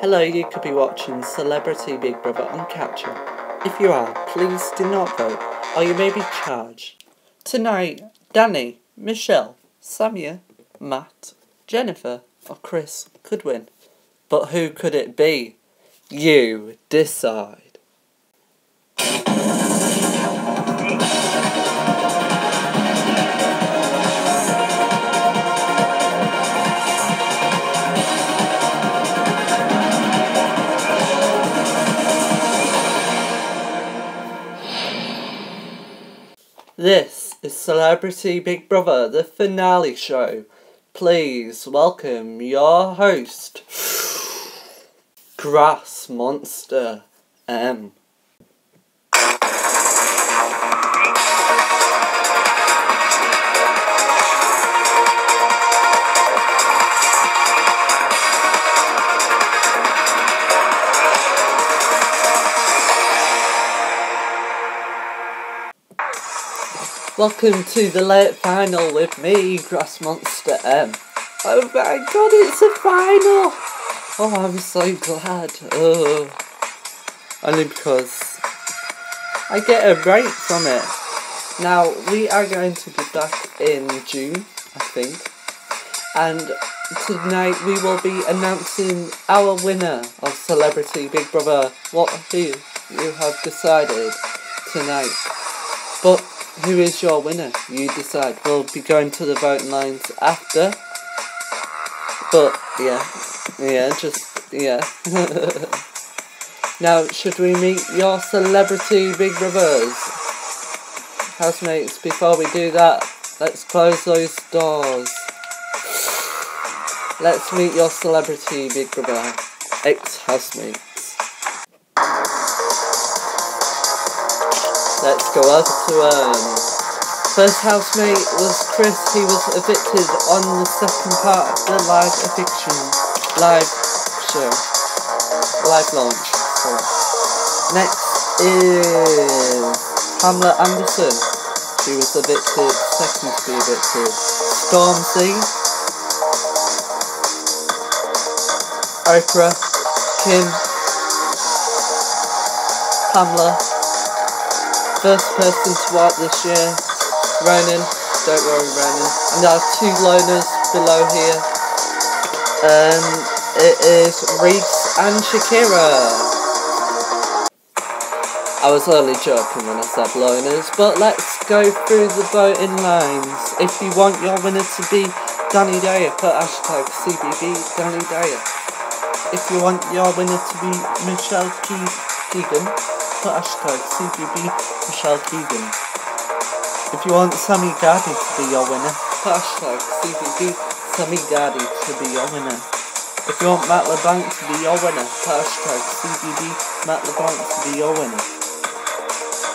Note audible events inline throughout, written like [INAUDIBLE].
Hello, you could be watching Celebrity Big Brother on Catcher. If you are, please do not vote, or you may be charged. Tonight, Danny, Michelle, Samia, Matt, Jennifer, or Chris could win. But who could it be? You decide. This is Celebrity Big Brother, the finale show. Please welcome your host, [SIGHS] Grass Monster M. Welcome to the late final with me, Grass Monster M. Oh my god, it's a final! Oh, I'm so glad. Oh. Only because I get a break from it. Now, we are going to be back in June, I think. And tonight we will be announcing our winner of Celebrity Big Brother. What who you have decided tonight. But who is your winner? You decide. We'll be going to the voting lines after. But yeah, yeah, just yeah. [LAUGHS] now, should we meet your celebrity big brothers? Housemates, before we do that, let's close those doors. Let's meet your celebrity big brother, ex-housemates. Let's go over to um First housemate was Chris, he was evicted on the second part of the live eviction live show. Live launch. Sorry. Next is Pamela Anderson. She was evicted, second to be evicted. Stormzy. Oprah. Kim. Pamela. First person to out this year. Ronan, don't worry Ronan. And there are two loners below here. Um, it is Reese and Shakira. I was only joking when I said loners, but let's go through the voting lines. If you want your winner to be Danny Dyer, put hashtag CBB Danny Dyer. If you want your winner to be Michelle Keegan, hashtag CBB Michelle Keegan. If you want Samia Ghadie to be your winner, hashtag CBB Samia Ghadie to be your winner. If you want Matt LeBlanc to be your winner, hashtag CBB Matt LeBlanc to be your winner.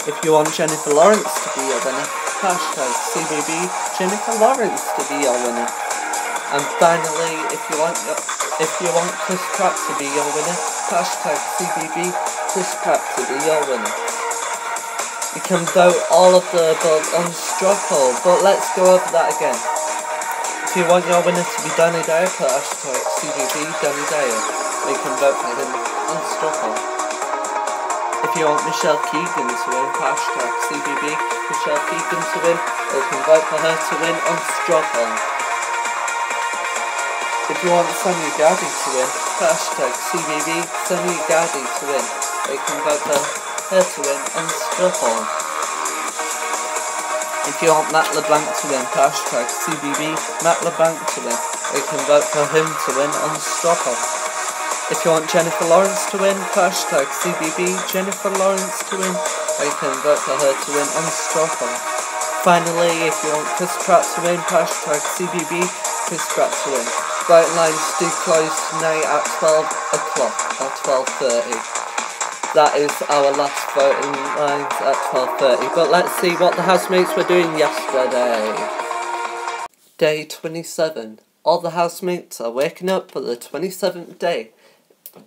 If you want Jennifer Lawrence to be your winner, hashtag CBB Jennifer Lawrence to be your winner. And finally, if you want if you want Chris Pratt to be your winner, hashtag CBB Pratt to your winner. You can vote all of the above on straw but let's go over that again. If you want your winner to be Danny Dyer, put hashtag CBB Danny Dyer. You can vote for him on straw. If you want Michelle Keegan to win, hashtag CBB Michelle Keegan to win, you can vote for her to win on straw. If you want Samia Ghadie to win, hashtag CBB Samia Ghadie to win, or you can vote for her to win on Straw If you want Matt LeBlanc to win, hashtag CBB Matt LeBlanc to win. You can vote for him to win on Straw If you want Jennifer Lawrence to win, hashtag CBB Jennifer Lawrence to win. You can vote for her to win on Straw Finally, if you want Chris Pratt to win, hashtag CBB Chris Pratt to win. Voting lines do close tonight at 12 o'clock or 12.30 that is our last voting lines at 12.30. But let's see what the housemates were doing yesterday. Day 27. All the housemates are waking up for the 27th day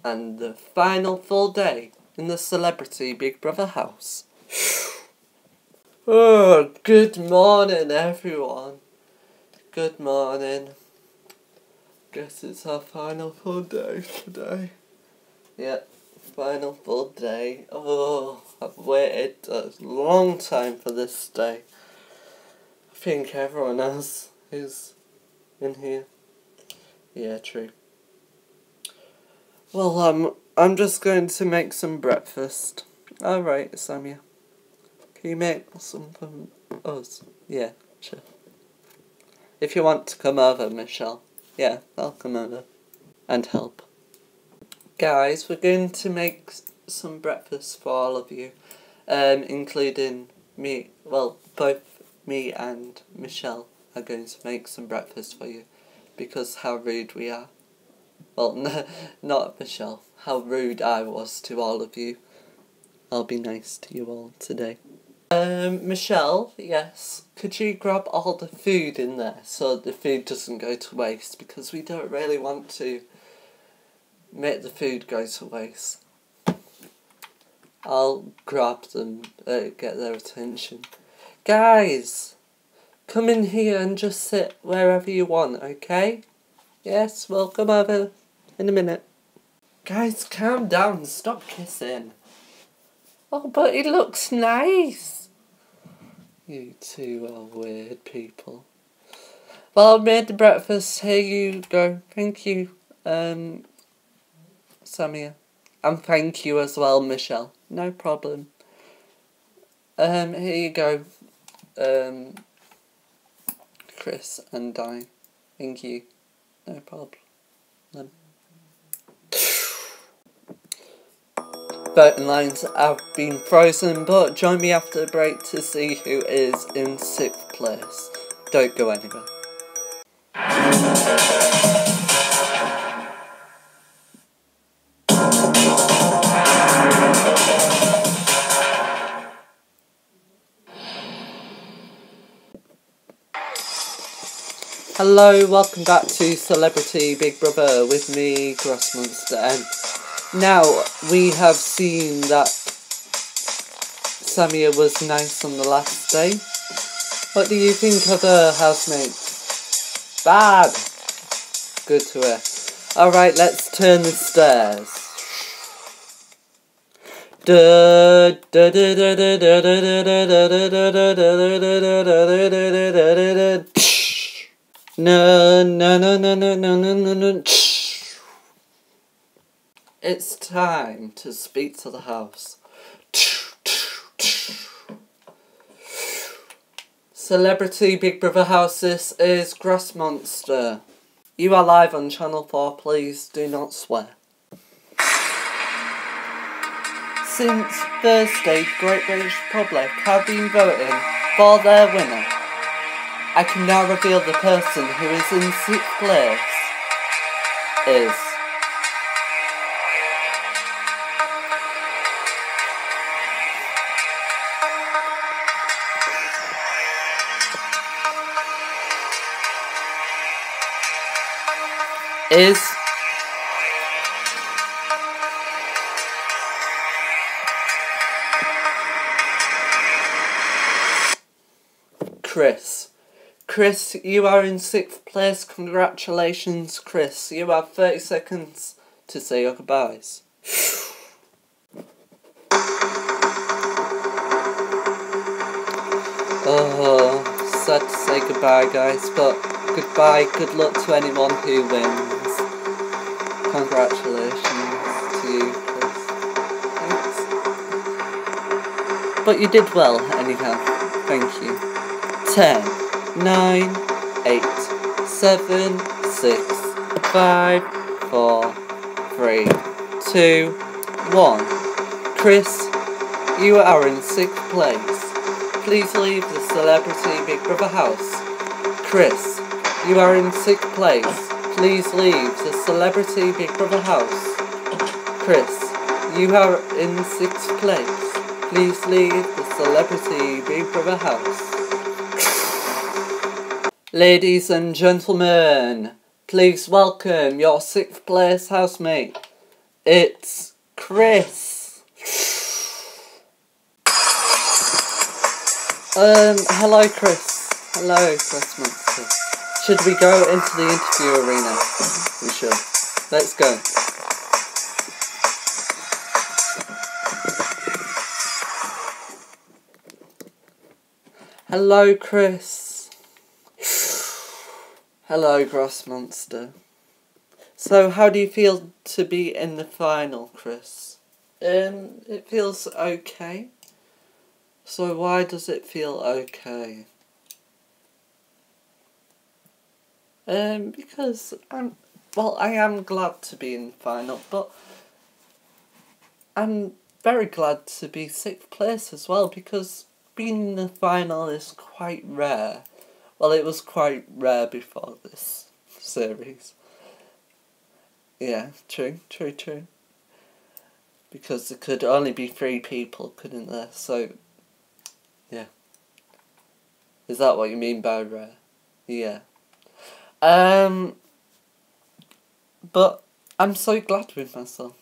and the final full day in the celebrity Big Brother house. oh, good morning everyone. Good morning. Guess it's our final full day today. Yep, final full day. Oh, I've waited a long time for this day. I think everyone else who's in here. Yeah, true. Well, um, I'm just going to make some breakfast. Alright, Samia. Can you make some for us? Yeah, sure. If you want to come over, Michelle. Yeah, I'll come over. And help. Guys, we're going to make some breakfast for all of you. Um, including me, well, both me and Michelle are going to make some breakfast for you. Because how rude we are. Well, [LAUGHS] no, not Michelle. How rude I was to all of you. I'll be nice to you all today. Um, Michelle, yes, could you grab all the food in there so the food doesn't go to waste because we don't really want to make the food go to waste. I'll grab them, uh, get their attention. Guys, come in here and just sit wherever you want, okay? Yes, we'll come over in a minute. Guys, calm down, stop kissing. Oh, but it looks nice. You two are weird people. Well, I made the breakfast. Here you go. Thank you, um, Samia. And thank you as well, Michelle. No problem. Um, here you go, um, Chris and I. Thank you. No problem. voting lines have been frozen, but join me after the break to see who is in sixth place. Don't go anywhere. Hello, welcome back to Celebrity Big Brother with me, Grass Monster, and now, we have seen that Samia was nice on the last day. What do you think of her housemates? Bad! Good to her. Alright, let's turn the stairs. No, no, no, no, no, no, no, no, no. It's time to speak to the house. Celebrity Big Brother House, this is Grass Monster. You are live on Channel 4, please do not swear. Since Thursday, Great British public have been voting for their winner. I can now reveal the person who is in sixth place is is Chris. Chris, you are in sixth place. Congratulations, Chris. You have 30 seconds to say your goodbyes. oh, sad to say goodbye, guys, but goodbye, good luck to anyone who wins. Congratulations to you, Chris. Thanks. But you did well, anyhow. Thank you. Ten, nine, eight, seven, six, five, four, three, two, one. Chris, you are in sixth place. Please leave the Celebrity Big Brother house. Chris, you are in sixth place. Please leave the Celebrity Big Brother house. Chris, you are in sixth place. Please leave the Celebrity Big Brother house. Ladies and gentlemen, please welcome your sixth place housemate. It's Chris. Um, hello Chris. Hello Chris Should we go into the interview arena? We should. Let's go. Hello Chris. Hello, Grass Monster. So, how do you feel to be in the final, Chris? Um, it feels okay. So, why does it feel okay? Um, because I'm, well, I am glad to be in the final, but I'm very glad to be sixth place as well because being in the final is quite rare. Well, it was quite rare before this series. Yeah, true, true, true. Because there could only be three people, couldn't there? So, yeah. Is that what you mean by rare? Yeah. Um, but I'm so glad with myself.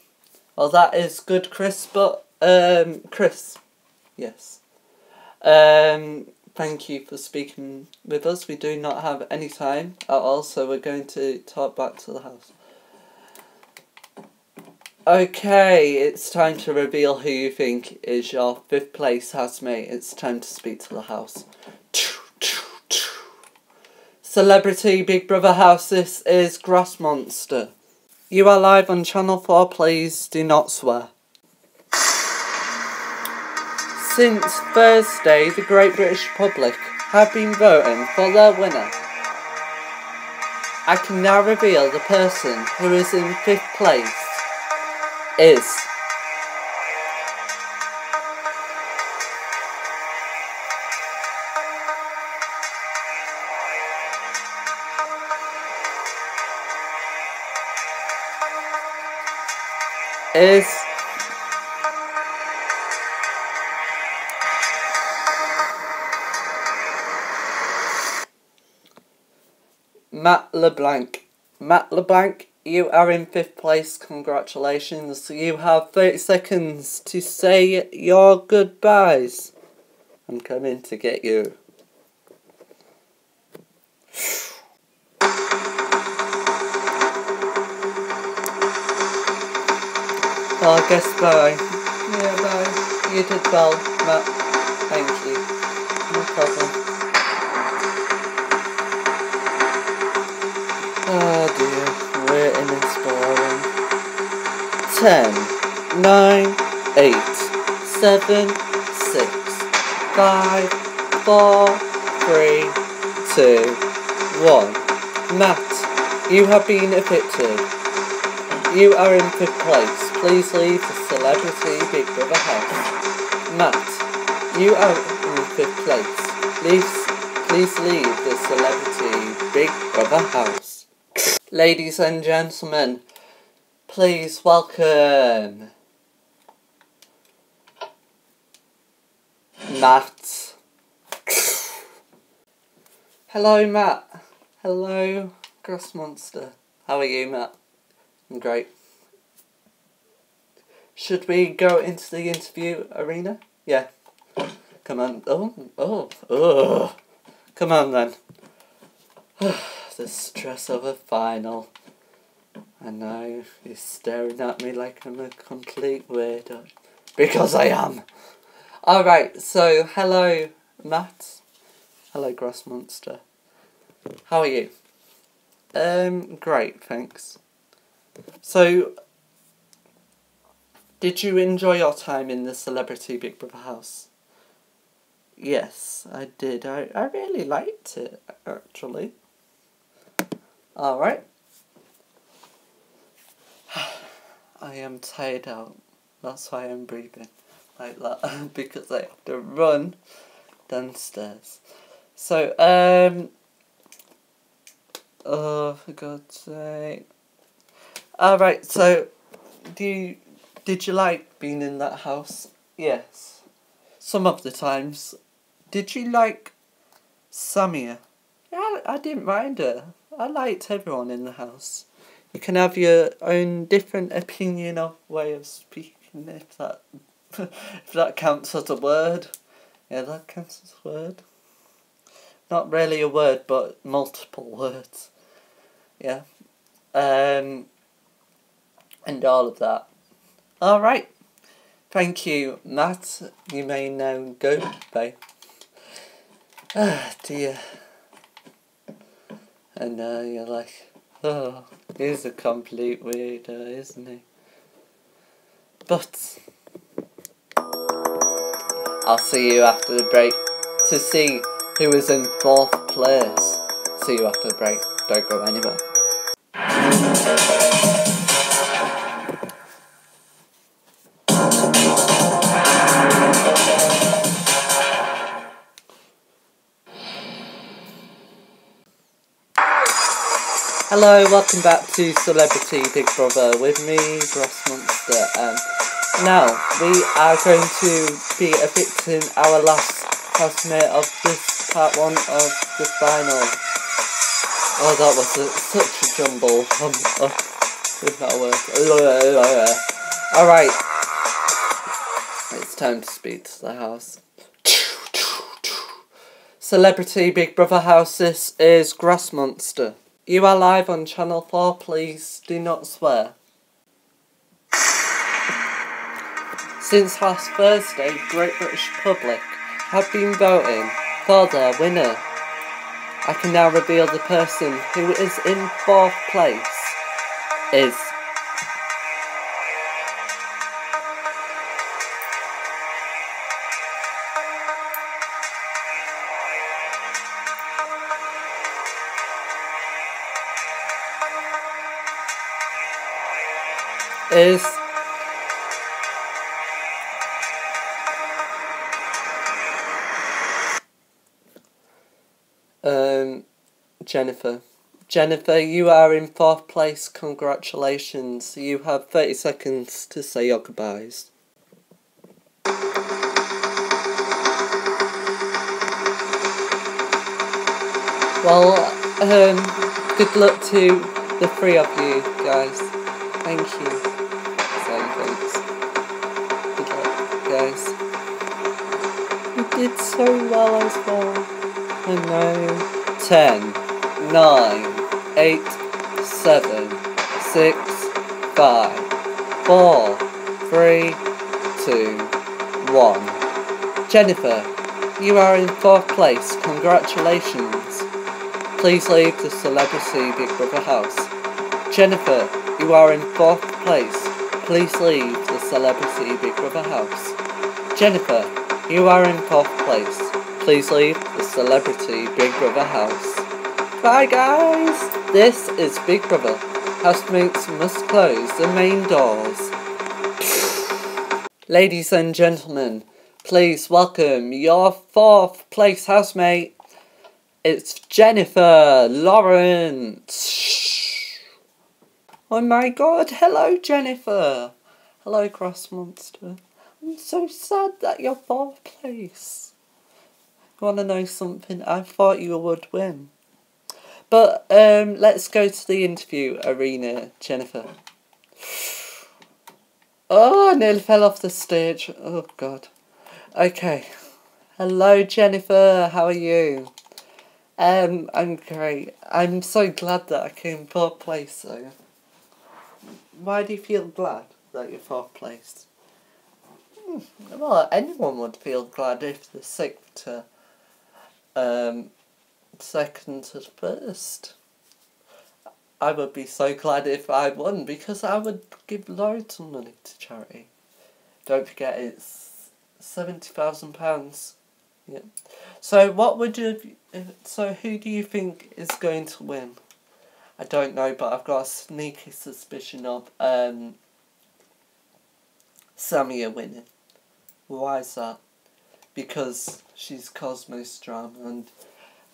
Well, that is good, Chris. But um, Chris, yes. Um, thank you for speaking with us. We do not have any time at all, so we're going to talk back to the house. Okay, it's time to reveal who you think is your fifth place housemate. It's time to speak to the house. Celebrity Big Brother house, this is Grass Monster. You are live on Channel 4, please do not swear. Since Thursday, the Great British public have been voting for their winner. I can now reveal the person who is in fifth place is is Matt LeBlanc. Matt LeBlanc, you are in fifth place. Congratulations. You have 30 seconds to say your goodbyes. I'm coming to get you. [SIGHS] Oh, I guess bye. Yeah, bye. You did well, Matt. Thank you. No problem. Oh dear, we're in exploring. Ten, nine, eight, seven, six, five, four, three, two, one. Matt, you have been evicted. You are in fifth place. Please leave the Celebrity Big Brother house. Matt, you are in fifth place. Please, please leave the Celebrity Big Brother house. Ladies and gentlemen, please welcome Matt. Hello, Matt. Hello, Grass Monster. How are you, Matt? I'm great. Should we go into the interview arena? Yeah. Come on. Oh, oh, oh. Come on then. [SIGHS] the stress of a final. I know you're staring at me like I'm a complete weirdo. Because I am. Alright, so hello, Matt. Hello, Grass Monster. How are you? Um, great, thanks. So, did you enjoy your time in the Celebrity Big Brother house? Yes, I did. I, I really liked it, actually. Alright. [SIGHS] I am tired out. That's why I'm breathing like that. [LAUGHS] because I have to run downstairs. So, um... Oh, for God's sake. Alright, so... Do you... Did you like being in that house? Yes. Some of the times. Did you like Samia? Yeah, I didn't mind her. I liked everyone in the house. You can have your own different opinion of way of speaking if that [LAUGHS] if that counts as a word. Yeah, that counts as a word. Not really a word, but multiple words. Yeah. Um and all of that. Alright. Thank you, Matt. You may now go, bye. [SIGHS] Ah, dear. And now you're like, oh, he's a complete weirdo, isn't he? But I'll see you after the break to see who is in fourth place. See you after the break. Don't go anywhere. Hello, welcome back to Celebrity Big Brother with me, Grass Monster. Um, now, we are going to be evicting our last housemate of this part one of the final. Oh, that was a, such a jumble. Um, uh, with that word. Alright. It's time to speak to the house. Celebrity Big Brother house, this is Grass Monster. You are live on Channel 4, please do not swear. Since last Thursday, Great British public have been voting for their winner. I can now reveal the person who is in fourth place is is Jennifer, you are in fourth place. Congratulations. You have 30 seconds to say your goodbyes. Well, um, good luck to the three of you guys. Thank you. So thanks. Good luck, guys. You did so well as well. I know. Ten, nine, eight, seven, six, five, four, three, two, one. Jennifer, you are in fourth place. Congratulations. Please leave the Celebrity Big Brother house. Jennifer, you are in fourth place. Please leave the Celebrity Big Brother house. Jennifer, you are in fourth place. Please leave the Celebrity Big Brother house. Bye guys! This is Big Brother. Housemates must close the main doors. Ladies and gentlemen, please welcome your fourth place housemate. It's Jennifer Lawrence. Oh my god, hello Jennifer. Hello Grass Monster. I'm so sad that you're fourth place. You wanna know something? I thought you would win. But um let's go to the interview arena, Jennifer. Oh, I nearly fell off the stage. Oh god. Okay. Hello Jennifer, how are you? Um, I'm great. I'm so glad that I came fourth place. Why do you feel glad that you're fourth place? Hmm, well, anyone would feel glad if they're sick to um, second to first. I would be so glad if I won because I would give loads of money to charity. Don't forget it's seventy thousand pounds. Yeah. So what would you? So who do you think is going to win? I don't know, but I've got a sneaky suspicion of um. Samia winning. Why is that? Because she's Cosmo's drama and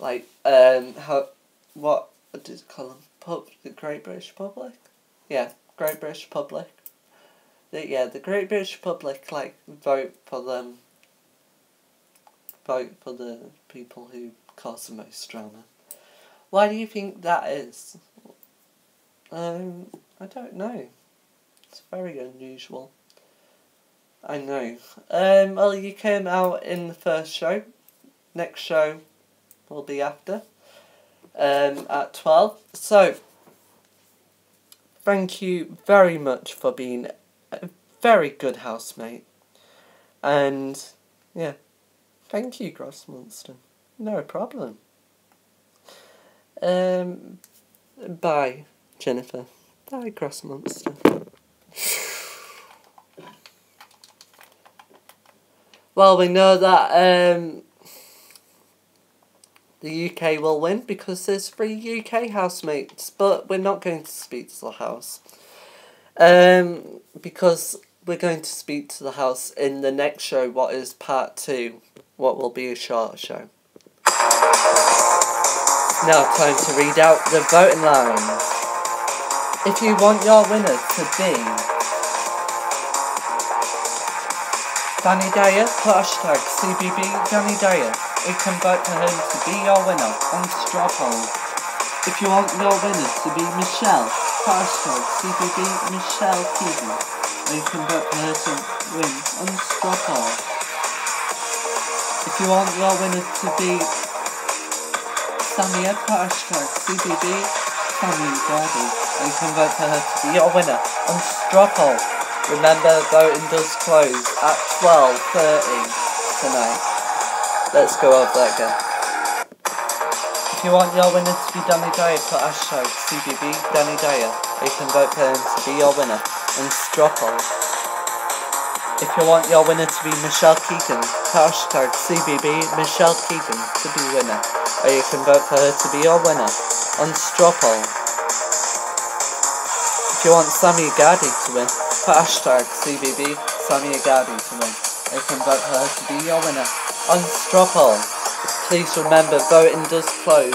like um how what did it call them? Pub the Great British Public? Yeah, Great British Public. The, yeah, the Great British Public like vote for them vote for the people who cause the most drama. Why do you think that is? Um, I don't know. It's very unusual. I know. Um, well, you came out in the first show. Next show will be after. Um, at 12. So, thank you very much for being a very good housemate. And, yeah. Thank you, Grass Monster. No problem. Um, bye, Jennifer. Bye, Grass Monster. Well, we know that um, the UK will win because there's three UK housemates, but we're not going to speak to the house. Um, because we're going to speak to the house in the next show, what is part two, what will be a shorter show. Now, time to read out the voting lines. If you want your winner to be Danny Dyer, hashtag CBB Danny Dyer. Vote for him to be your winner on straw poll. If you want your winner to be Michelle, hashtag CBB Michelle Keegan. Vote for her to win on straw poll. If you want your winner to be Samia, hashtag CBB Samia can vote for her to be your winner on straw poll. Remember, voting does close at 12.30 tonight. Let's go over that again. If you want your winner to be Danny Dyer, put hashtag CBB Danny Dyer. You can vote for him to be your winner and straw poll. If you want your winner to be Michelle Keegan, hashtag CBB Michelle Keegan to be winner. Or you can vote for her to be your winner on straw poll. If you want Samia Ghadie to win, Put hashtag CBB Samia Ghadie to win. You can vote for her to be your winner on. Please remember voting does close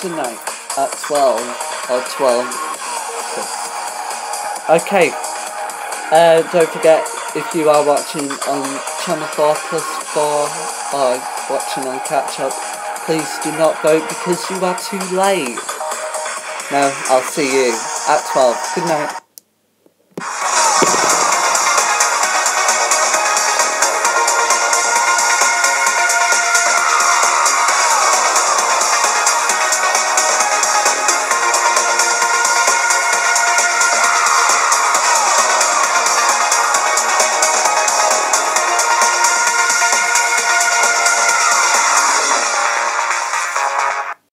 tonight at 12 or 12. Okay. Uh, don't forget if you are watching on channel 4 plus 4 or watching on catch up, please do not vote because you are too late. Now, I'll see you at 12. Good night.